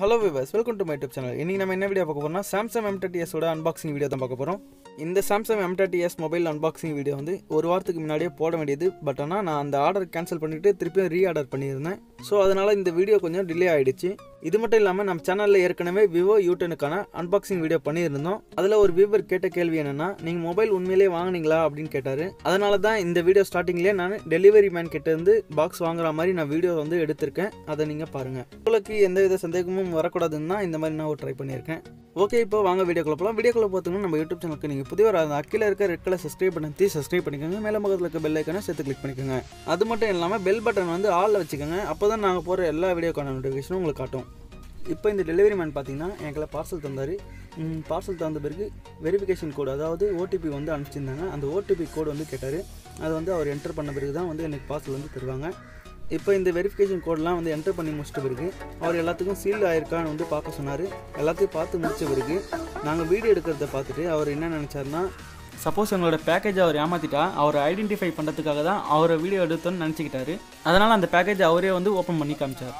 Hello viewers welcome to my YouTube channel இன்னைக்கு நம்ம என்ன வீடியோ பார்க்க போகிறோம்னா சாம்சங் எம் தேர்ட்டி எஸோட அன்பாக்சிங் வீடியோ தான் பார்க்க போகிறோம் இந்த Samsung M thirty S mobile unboxing video வந்து ஒரு வாரத்துக்கு முன்னாடியே போட வேண்டியது. பட் ஆனால் நான் அந்த ஆர்டர் கேன்சல் பண்ணிவிட்டு திருப்பியும் ரீ ஆர்டர் பண்ணியிருந்தேன். ஸோ அதனால் இந்த வீடியோ கொஞ்சம் டிலே ஆகிடுச்சு இது மட்டும் இல்லாமல் நம்ம சேனலில் ஏற்கனவே விவோ யூடனுக்கான அன்பாக்சிங் வீடியோ பண்ணியிருந்தோம். அதில் ஒரு வியூவர் கேட்ட கேள்வி என்னென்னா நீங்கள் மொபைல் உண்மையிலேயே வாங்குனீங்களா? அப்படின்னு கேட்டார். அதனால தான் இந்த வீடியோ ஸ்டார்டிங்லேயே நான் டெலிவரி மேன் கிட்டேருந்து பாக்ஸ் வாங்குற மாதிரி நான் வீடியோ வந்து எடுத்திருக்கேன். அதை நீங்கள் பாருங்கள் உங்களுக்கு எந்த வித சந்தேகமும் வரக்கூடாதுன்னு தான் இந்த மாதிரி நான் ட்ரை பண்ணியிருக்கேன். ஓகே இப்போ வாங்க வீடியோக்குள்ள போகலாம் வீடியோக்குள்ள பார்த்தீங்கன்னா நம்ம யூடியூப் சேனலுக்கு நீங்கள் புதியவர் அந்த அக்கில இருக்க ரெட் கலர் சப்ஸ்கிரைப் பண்ணி சப்ஸ்கிரைப் பண்ணிக்கோங்க. மேலே பக்கத்தில் இருக்க பெல் ஐக்கனை சேர்த்து கிளிக் பண்ணிக்கோங்க. அது மட்டும் இல்லாமல் பெல் பட்டன் வந்து ஆளில் வச்சுக்கோங்க. அப்போ தான் நாங்கள் போகிற எல்லா வீடியோக்கான நோட்டிஃபிகேஷனும் உங்களுக்கு காட்டும். இப்போ இந்த டெலிவரி மேன் பார்த்தீங்கன்னா எங்களை பார்சல் தந்தார். பார்சல் தந்த பிறகு வெரிஃபிகேஷன் கோடு அதாவது ஓடிபி வந்து அனுப்பிச்சிருந்தாங்க. அந்த ஓடிபி கோடு வந்து கேட்டார். அது வந்து அவர் என்டர் பண்ண பிறகு தான் வந்து எனக்கு பார்சல் வந்து தருவாங்க. இப்போ இந்த வெரிஃபிகேஷன் கோடெலாம் வந்து என்டர் பண்ணி முடிச்சிட்ட பிறகு அவர் எல்லாத்துக்கும் சீல் ஆயிருக்கான்னு வந்து பார்க்க சொன்னார். எல்லாத்தையும் பார்த்து முடித்த பிறகு நாங்கள் வீடியோ எடுக்கிறத பார்த்துட்டு அவர் என்ன நினச்சாருன்னா சப்போஸ் எங்களோட பேக்கேஜ் அவர் ஏமாற்றிட்டா அவரை ஐடென்டிஃபை பண்ணுறதுக்காக தான் அவரை வீடியோ எடுத்தோன்னு நினச்சிக்கிட்டாரு. அதனால் அந்த பேக்கேஜ் அவரே வந்து ஓப்பன் பண்ணி காமிச்சார்.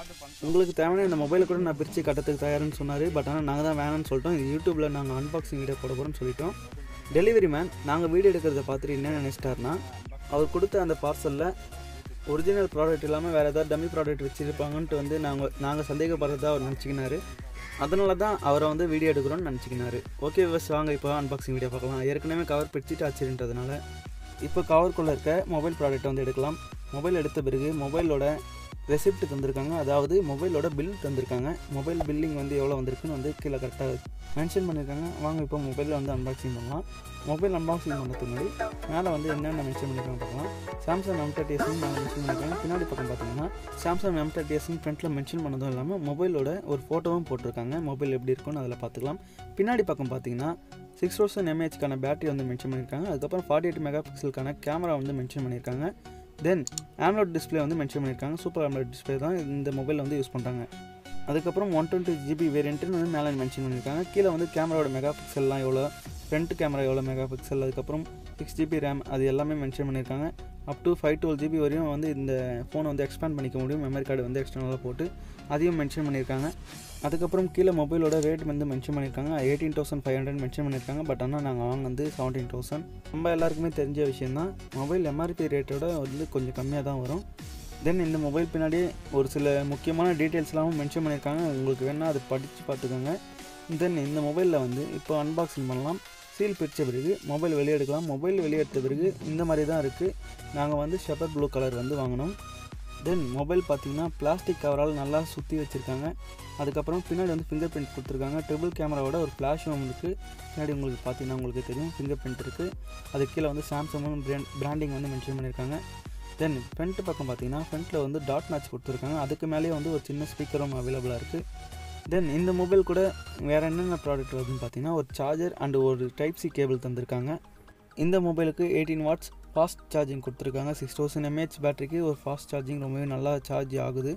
உங்களுக்கு தேவையான இந்த மொபைலை கூட நான் பிரித்து கட்டத்துக்கு தயாருன்னு சொன்னார். பட் ஆனால் நாங்கள் தான் வேணாம்னு சொல்லிட்டோம். இது யூடியூப்பில் நாங்கள் அன்பாக்சிங் வீடியோ போட போகிறோம்னு சொல்லிட்டோம். டெலிவரி மேன் நாங்கள் வீடியோ எடுக்கிறத பார்த்துட்டு என்ன நினச்சிட்டாருன்னா அவர் கொடுத்த அந்த பார்சலில் ஒரிஜினல் ப்ராடக்ட் இல்லாமல் வேறு ஏதாவது டம்மி ப்ராடக்ட் வச்சுருப்பாங்கன்ட்டு வந்து நாங்கள் நாங்கள் சந்தேகப்படுறதா அவர் நினச்சிக்கினாரு. அதனால தான் அவரை வந்து வீடியோ எடுக்கிறோன்னு நினச்சிக்கினாரு. ஓகே விவஸ் வாங்க இப்போ அன்பாக்சிங் வீடியோ பார்க்கலாம். ஏற்கனவே கவர் பிடிச்சிட்டு ஆச்சுன்றதுனால இப்போ கவருக்குள்ளே இருக்க மொபைல் ப்ராடக்ட் வந்து எடுக்கலாம். மொபைல் எடுத்த பிறகு மொபைலோட ரெசிப்ட் தந்திருக்காங்க. அதாவது மொபைலோட பில் தந்திருக்காங்க. மொபைல் பில்லிங் வந்து எவ்வளோ வந்திருக்குன்னு வந்து கீழே கரெக்டாக மென்ஷன் பண்ணியிருக்காங்க வாங்க இப்போ மொபைலில் வந்து அன்பாக்சிங் பண்ணலாம். மொபைல் அன்பாக்சிங் பண்ணதுக்கு முன்னாடி மேலே வந்து என்னென்ன மென்ஷன் பண்ணியிருக்காங்க பார்க்கலாம். சாம்சங் எம் தேர்ட்டி எஸ்னு நாங்கள் மென்ஷன் பண்ணியிருக்காங்க பின்னாடி பக்கம் பார்த்தீங்கன்னா சாம்சங் எம் தேர்ட்டி எஸ்னு ஃப்ரண்ட்டில் மென்ஷன் பண்ணதும் இல்லாமல் மொபைலோட ஒரு ஃபோட்டோவும் போட்டிருக்காங்க. மொபைல் எப்படி இருக்குன்னு அதில் பார்த்துக்கலாம். பின்னாடி பக்கம் பார்த்தீங்கன்னா சிக்ஸ் தௌசண்ட் எம்ஏஹெச்க்கான பேட்டரி வந்து மென்ஷன் பண்ணியிருக்காங்க அதுக்கப்புறம் ஃபார்ட்டி எயிட் மெகா பிக்சலுக்கான கேமரா வந்து மென்ஷன் பண்ணியிருக்காங்க தென் ஆம்லோட் டிஸ்பிளே வந்து மென்ஷன் பண்ணியிருக்காங்க. சூப்பர் ஆம்லோட் டிஸ்பிளே தான் இந்த மொபைலில் வந்து யூஸ் பண்ணுறாங்க அதுக்கப்புறம் ஒன் டுவெண்ட்டி ஜிபி வேரியன்ட்டுன்னு வந்து மேலே மென்ஷன் பண்ணியிருக்காங்க. கீழே வந்து கேமராவோட மெகா பிக்சல்லாம் எவ்வளோ ஃப்ரண்ட் கேமரா எவ்வளோ மெகா பிக்சல் அதுக்கப்புறம் சிக்ஸ் ஜிபி ரேம் அது எல்லாமே மென்ஷன் பண்ணியிருக்காங்க. Up to five twelve GB வரையும் வந்து இந்த ஃபோனை வந்து எக்ஸ்பேண்ட் பண்ணிக்க முடியும். மெமரி கார்டு வந்து எக்ஸ்டர்னலாக போட்டு அதையும் மென்ஷன் பண்ணியிருக்காங்க. அதுக்கப்புறம் கீழே மொபைலோட ரேட் வந்து மென்ஷன் பண்ணியிருக்காங்க. Eighteen thousand five hundred mention பண்ணியிருக்காங்க. பட் ஆனால் நாங்கள் வாங்க வந்து செவன்டீன் தௌசண்ட் நம்ம எல்லாருக்குமே தெரிஞ்ச விஷயம் தான் மொபைல் எம்ஆர்பி ரேட்டோட வந்து கொஞ்சம் கம்மியாக தான் வரும். தென் இந்த மொபைல் பின்னாடி ஒரு சில முக்கியமான டீட்டெயில்ஸ்லாம் மென்ஷன் பண்ணியிருக்காங்க. உங்களுக்கு வேணால் அதை படித்து பார்த்துக்கோங்க. தென் இந்த மொபைலில் வந்து இப்போ அன்பாக்சிங் பண்ணலாம். சீல் பிரித்த பிறகு மொபைல் வெளியெடுக்கலாம் மொபைல் வெளியெடுத்த பிறகு இந்த மாதிரி தான் இருக்குது நாங்கள் வந்து ஷெப்பர் ப்ளூ கலர் வந்து வாங்கினோம். தென் மொபைல் பார்த்தீங்கன்னா பிளாஸ்டிக் கவரால் நல்லா சுற்றி வச்சுருக்காங்க. அதுக்கப்புறம் பின்னாடி வந்து ஃபிங்கர் பிரிண்ட் கொடுத்துருக்காங்க. ட்ரிபிள் கேமராவோட ஒரு ஃப்ளாஷும் இருக்குது பின்னாடி உங்களுக்கு பார்த்தீங்கன்னா உங்களுக்கு தெரியும். ஃபிங்கர் பிரிண்ட் இருக்குது அது கீழே வந்து சாம்சங்கும் பிராண்ட் பிராண்டிங் வந்து மென்ஷன் பண்ணியிருக்காங்க. தென் ஃப்ரண்ட் பக்கம் பார்த்தீங்கன்னா ஃப்ரண்ட்டில் வந்து டாட் மேட்ச் கொடுத்துருக்காங்க. அதுக்கு மேலேயே வந்து ஒரு சின்ன ஸ்பீக்கரும் அவைலபிளாக இருக்குது தென் இந்த மொபைல் கூட வேறு என்னென்ன ப்ராடக்ட் வருதுன்னு பார்த்தீங்கன்னா ஒரு சார்ஜர் அண்டு ஒரு டைப் சி கேபிள் தந்திருக்காங்க. இந்த மொபைலுக்கு எயிட்டீன் வாட்ஸ் ஃபாஸ்ட் சார்ஜிங் கொடுத்துருக்காங்க. சிக்ஸ் தௌசண்ட் எம்ஏஹெச் பேட்டரிக்கு ஒரு ஃபாஸ்ட் சார்ஜிங் ரொம்பவே நல்லா சார்ஜ் ஆகுது.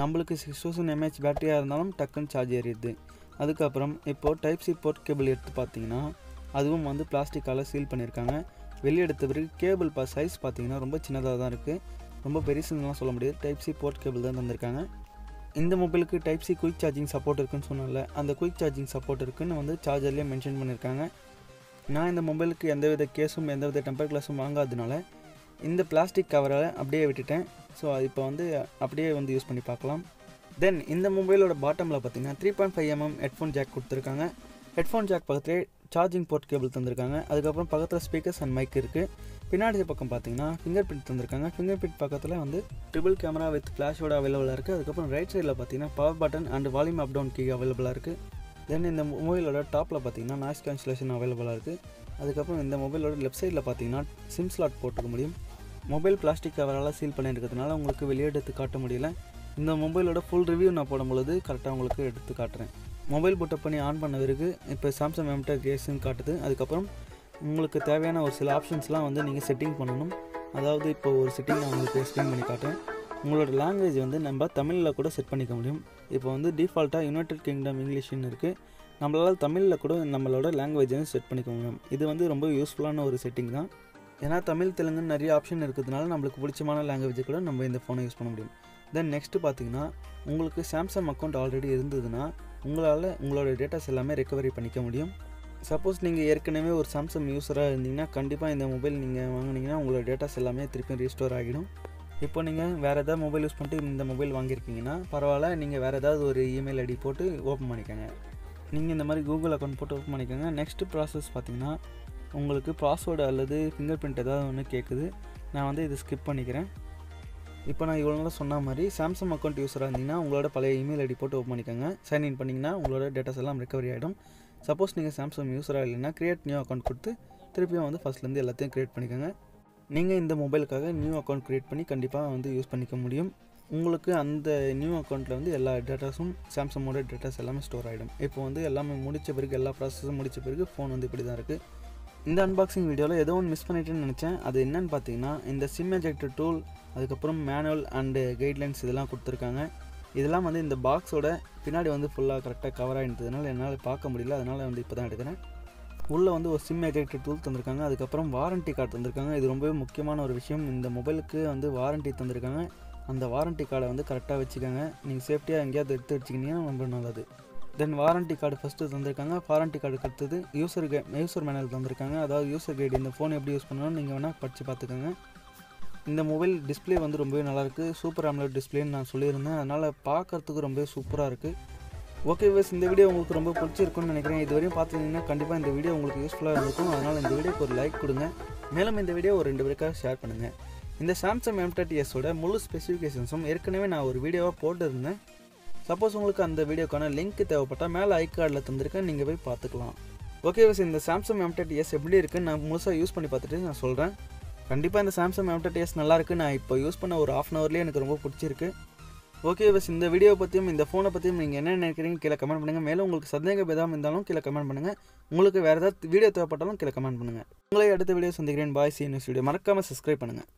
நம்மளுக்கு சிக்ஸ் தௌசண்ட் எம்ஏஹெச் பேட்டரியாக இருந்தாலும் டக்குன்னு சார்ஜ் ஏறிடுது. அதுக்கப்புறம் இப்போது டைப் சி போர்ட் கேபிள் எடுத்து பார்த்தீங்கன்னா அதுவும் வந்து பிளாஸ்டிக்கால் சீல் பண்ணியிருக்காங்க. வெளியே எடுத்த பிறகு கேபிள் பா சைஸ் பார்த்தீங்கன்னா ரொம்ப சின்னதாக தான் இருக்குது ரொம்ப பெருசுன்னுலாம் சொல்ல முடியாது. டைப் சி போர்ட் கேபிள் தான் தந்திருக்காங்க. இந்த மொபைலுக்கு type C quick charging support இருக்குன்னு சொன்னால அந்த குயிக் சார்ஜிங் சப்போர்ட் இருக்குன்னு வந்து சார்ஜர்லேயே மென்ஷன் பண்ணியிருக்காங்க நான் இந்த மொபைலுக்கு எந்தவித கேஸும் எந்தவித டெம்பர் கிளாஸும் வாங்காததுனால இந்த பிளாஸ்டிக் கவரை அப்படியே விட்டுட்டேன். ஸோ அது இப்போ வந்து அப்படியே வந்து யூஸ் பண்ணி பார்க்கலாம். தென் இந்த மொபைலோட பாட்டமில் பார்த்தீங்கன்னா three point five mm headphone jack கொடுத்துருக்காங்க. ஹெட்ஃபோன் ஜாக் பக்கத்துலேயே சார்ஜிங் போர்ட் கேபிள் தந்திருக்காங்க. அதுக்கப்புறம் பக்கத்தில் ஸ்பீக்கர்ஸ் அண்ட் மைக் இருக்குது பின்னாடி பக்கம் பார்த்தீங்கன்னா ஃபிங்கர் பிரிண்ட் தந்திருக்காங்க. ஃபிங்கர் பிரிண்ட் பக்கத்தில் வந்து ட்ரிபிள் கேமரா வித் ஃப்ளாஷோட அவைலபிளாக இருக்குது அதுக்கப்புறம் ரைட் சைடில் பார்த்தீங்கன்னா power button and volume up down key அவைலபிளாக இருக்குது தென் இந்த மொபைலோட டாப்பில் பார்த்தீங்கன்னா நாய்ஸ் கேன்சலேஷன் அவைலபிளாக இருக்குது அதுக்கப்புறம் இந்த மொபைலோட லெஃப்ட் சைடில் பார்த்தீங்கன்னா சிம் ஸ்லாட் போட்டுக்க முடியும். மொபைல் பிளாஸ்டிக் கவரால் சீல் பண்ணியிருக்கிறதுனால உங்களுக்கு வெளியே எடுத்து காட்ட முடியல. இந்த மொபைலோட ஃபுல் ரிவ்யூ நான் போடும்பொழுது கரெக்டாக உங்களுக்கு எடுத்து காட்டுறேன். மொபைல் புட்டப் பண்ணி ஆன் பண்ண பிறகு இப்போ சாம்சங் எம்டர் கேஸ்ன்னு காட்டுது. அதுக்கப்புறம் உங்களுக்கு தேவையான ஒரு சில ஆப்ஷன்ஸ்லாம் வந்து நீங்கள் செட்டிங் பண்ணணும். அதாவது இப்போ ஒரு செட்டிங் நான் உங்களுக்கு எக்ஸ்பிளைன் பண்ணி காட்டுறேன். உங்களோட லாங்குவேஜ் வந்து நம்ம தமிழில் கூட செட் பண்ணிக்க முடியும். இப்போ வந்து டிஃபால்ட்டாக யுனைடெட் கிங்டம் இங்கிலீஷ்னு இருக்குது நம்மளால் தமிழில் கூட நம்மளோட லாங்குவேஜ் வந்து செட் பண்ணிக்க முடியும். இது வந்து ரொம்ப யூஸ்ஃபுல்லான ஒரு செட்டிங் தான். ஏன்னா தமிழ் தெலுங்குன்னு நிறைய ஆப்ஷன் இருக்கிறதுனால நம்மளுக்கு பிடிச்சமான லாங்குவேஜ் கூட நம்ம இந்த ஃபோனை யூஸ் பண்ண முடியும். தென் நெக்ஸ்ட்டு பார்த்தீங்கன்னா உங்களுக்கு சாம்சங் அக்கௌண்ட் ஆல்ரெடி இருந்ததுன்னா உங்களால் உங்களோட டேட்டாஸ் எல்லாமே ரெக்கவரி பண்ணிக்க முடியும். சப்போஸ் நீங்கள் ஏற்கனவே ஒரு சாம்சங் யூஸராக இருந்தீங்கன்னா கண்டிப்பாக இந்த மொபைல் நீங்கள் வாங்கினீங்கன்னா உங்களோட டேட்டாஸ் எல்லாமே திருப்பியும் ரீஸ்டோர் ஆகிடும். இப்போ நீங்கள் வேறு ஏதாவது மொபைல் யூஸ் பண்ணிட்டு இந்த மொபைல் வாங்கியிருக்கீங்கன்னா பரவாயில்ல நீங்கள் வேறு ஏதாவது ஒரு இமெயில் ஐடி போட்டு ஓப்பன் பண்ணிக்கோங்க. நீங்கள் இந்த மாதிரி கூகுள் அக்கௌண்ட் போட்டு ஓப்பன் பண்ணிக்கோங்க. நெக்ஸ்ட்டு ப்ராசஸ் பார்த்தீங்கன்னா உங்களுக்கு பாஸ்வேர்டு அல்லது ஃபிங்கர் பிரிண்ட் ஏதாவது ஒன்று கேட்குது நான் வந்து இது ஸ்கிப் பண்ணிக்கிறேன். இப்போ நான் இவ்வளோ நாள் சொன்ன மாதிரி சாம்சங் அக்கௌண்ட் யூஸராக இருந்தீங்கன்னா உங்களோட பழைய இமெயில் ஐடி போட்டு ஓப்பன் பண்ணிக்கோங்க. சைன் இன் பண்ணிங்கன்னா உங்களோட டேட்டாஸ் எல்லாம் ரெக்கவரி ஆகிடும் சப்போஸ் நீங்கள் சாம்சங் யூஸராக இல்லைன்னா க்ரியேட் நியூ அக்கௌண்ட் கொடுத்து திருப்பியும் வந்து ஃபஸ்ட்லேருந்து எல்லாத்தையும் க்ரியேட் பண்ணிக்கோங்க. நீங்கள் இந்த மொபைலுக்காக நியூ அக்கௌண்ட் க்ரியேட் பண்ணி கண்டிப்பாக வந்து யூஸ் பண்ணிக்க முடியும். உங்களுக்கு அந்த நியூ அக்கௌண்ட்டில் வந்து எல்லா டேட்டாஸும் சாம்சங்கோட டேட்டாஸ் எல்லாமே ஸ்டோர் ஆகிடும் இப்போ வந்து எல்லாமே முடித்த பிறகு எல்லா ப்ராசஸும் முடித்த பிறகு ஃபோன் வந்து இப்படி தான் இருக்குது இந்த அன்பாக்சிங் வீடியோவில் ஏதோ ஒன்று மிஸ் பண்ணிட்டேன்னு நினச்சேன். அது என்னன்னு பார்த்தீங்கன்னா இந்த சிம் எஜெக்டர் டூல் அதுக்கப்புறம் மேனுவல் அண்டு கைட்லைன்ஸ் இதெல்லாம் கொடுத்துருக்காங்க. இதெல்லாம் வந்து இந்த பாக்ஸோட பின்னாடி வந்து ஃபுல்லாக கரெக்டாக கவர் ஆகிட்டதுனால என்னால் பார்க்க முடியல. அதனால் வந்து இப்போ தான் எடுக்கிறேன். உள்ளே வந்து ஒரு சிம் எஜெக்டர் டூல் தந்திருக்காங்க. அதுக்கப்புறம் வாரண்ட்டி கார்டு தந்திருக்காங்க. இது ரொம்பவே முக்கியமான ஒரு விஷயம். இந்த மொபைலுக்கு வந்து வாரண்ட்டி தந்திருக்காங்க. அந்த வாரண்ட்டி கார்டை வந்து கரெக்டாக வச்சுக்கோங்க. நீங்கள் சேஃப்டியாக எங்கேயாவது எடுத்து வச்சிக்கிங்கன்னா ரொம்ப நல்லது. தென் வாரண்ட்டி கார்டு ஃபஸ்ட்டு தந்திருக்காங்க. வாரண்ட்டி கார்டுக்கு அடுத்தது யூசர் கை யூசர் மேனல் தந்திருக்காங்க. அதாவது யூசர் கைடு இந்த ஃபோன் எப்படி யூஸ் பண்ணணும்னு நீங்கள் வேணால் படித்து பார்த்துக்கோங்க. இந்த மொபைல் டிஸ்பிளே வந்து ரொம்பவே நல்லாயிருக்கு சூப்பர் ஆம்லெட் டிஸ்பிளேன்னு நான் சொல்லியிருந்தேன். அதனால் பார்க்கறதுக்கு ரொம்பவே சூப்பராக இருக்குது ஓகே வேஸ் இந்த வீடியோ உங்களுக்கு ரொம்ப பிடிச்சிருக்குன்னு நினைக்கிறேன். இது வரையும் பார்த்துருந்தீங்கன்னா கண்டிப்பாக இந்த வீடியோ உங்களுக்கு யூஸ்ஃபுல்லாக இருக்கும் அதனால் இந்த வீடியோக்கு ஒரு லைக் கொடுங்க. மேலும் இந்த வீடியோ ஒரு ரெண்டு பேருக்காக ஷேர் பண்ணுங்கள் இந்த சாம்சங் எம் தேர்ட்டி எஸோட முழு ஸ்பெசிஃபிகேஷன்ஸும் ஏற்கனவே நான் ஒரு வீடியோவாக போட்டிருந்தேன். சப்போஸ் உங்களுக்கு அந்த வீடியோக்கான லிங்க் தேவைப்பட்டால் மேலே ஐ கார்டில் தந்திருக்கேன் நீங்கள் போய் பார்த்துக்கலாம். ஓகே விஸ் இந்த சாம்சங் எம் தேர்ட்டி எஸ் எப்படி இருக்குன்னு நான் முழுசாக யூஸ் பண்ணி பார்த்துட்டு நான் சொல்கிறேன் கண்டிப்பாக இந்த சாம்சங் எம் தேர்ட்டி எஸ் நல்லாயிருக்கு நான் இப்போ யூஸ் பண்ண ஒரு ஆஃப் அன் ஹவர்லேயே எனக்கு ரொம்ப பிடிச்சிருக்கு. ஓகே பஸ் இந்த வீடியோ பற்றியும் இந்த ஃபோனை பற்றியும் நீங்கள் என்ன நினைக்கிறீங்க கீழே கமெண்ட் பண்ணுங்கள் மேலும் உங்களுக்கு சந்தேகம் எதாவது இருந்தாலும் கீழே கமெண்ட் பண்ணுங்கள் உங்களுக்கு வேறு ஏதாவது வீடியோ தேவைப்பட்டாலும் கீழே கமெண்ட் பண்ணுங்கள் உங்களை அடுத்த வீடியோ சந்திக்கிறேன். பாய் சி நியூஸ் வீடியோ மறக்காமல் சப்ஸ்கிரைப் பண்ணுங்கள்